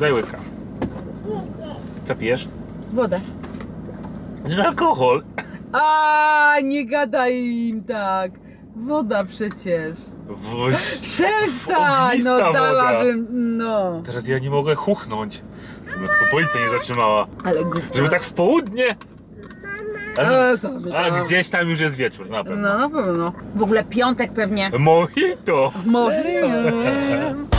Daj łyka. Co pijesz? Wodę. To jest alkohol. A nie gadaj im tak. Woda przecież. Woś. Przestań, no woda. dałabym, no. Teraz ja nie mogę chuchnąć. Żeby tylko policja nie zatrzymała. Ale głupia. Żeby tak w południe. A, A, co a gdzieś tam już jest wieczór, na pewno. No na pewno. W ogóle piątek pewnie. Mojito! Mojito.